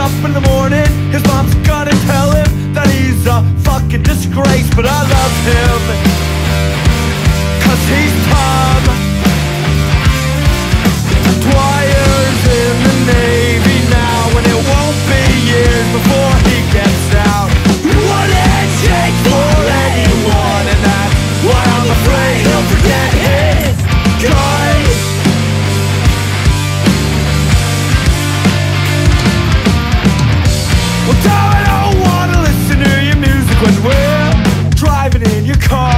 up in the morning. His mom's gonna tell him that he's a fucking disgrace But I love him. Cause he's Tom. in your car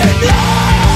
in